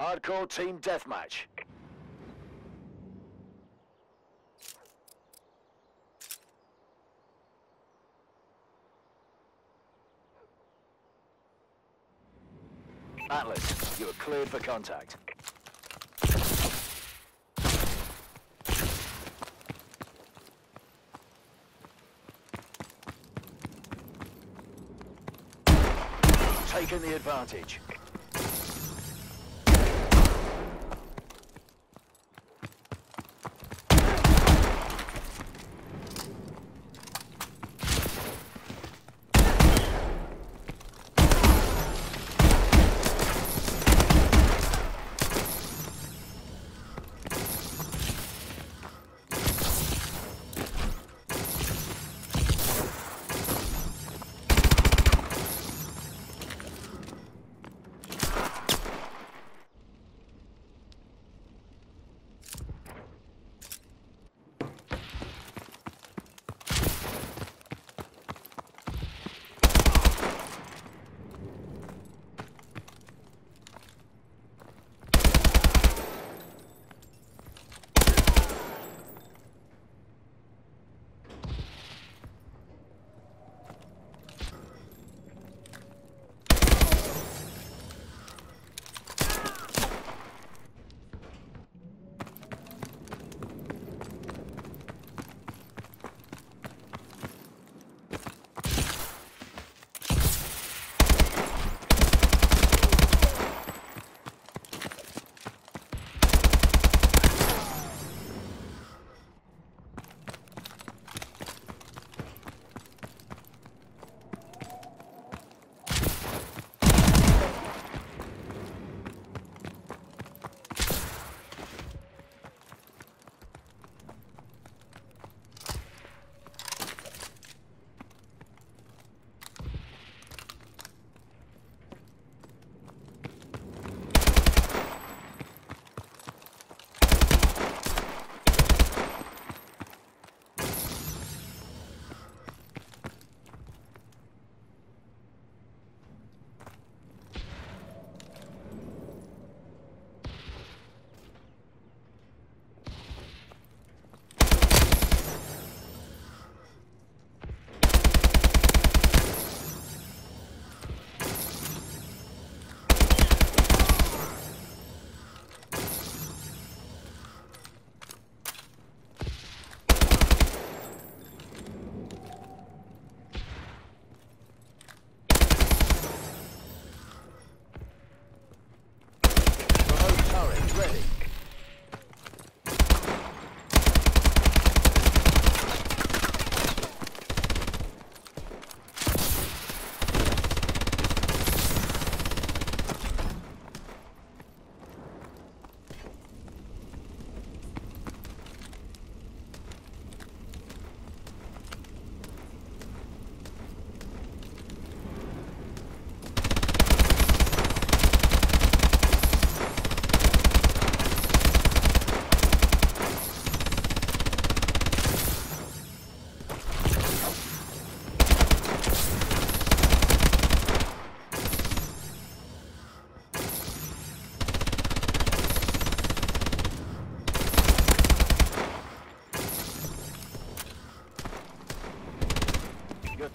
Hardcore team deathmatch. Atlas, you are cleared for contact. Taken the advantage.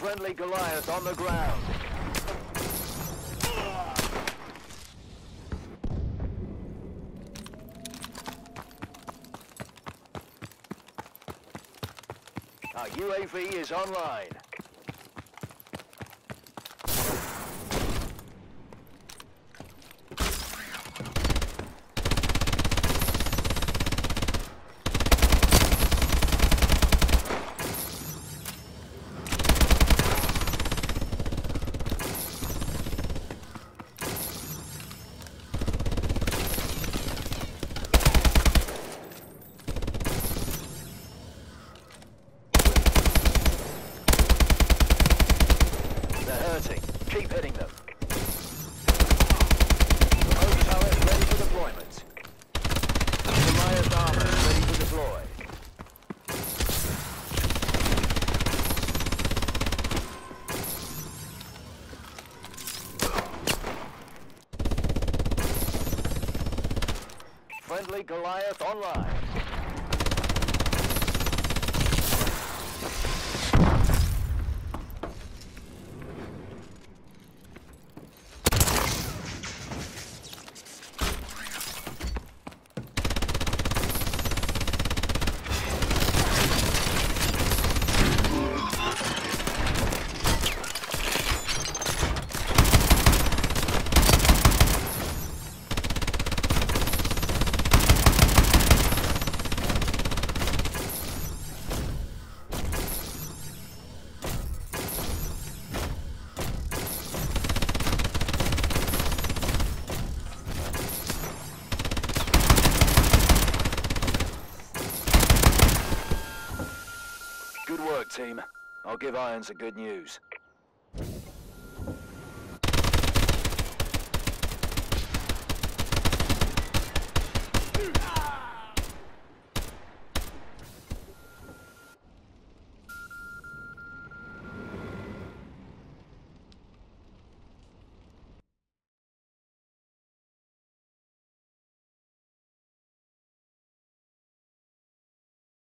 Friendly Goliath on the ground. Our UAV is online. Friendly Goliath online. team. I'll give Irons a good news.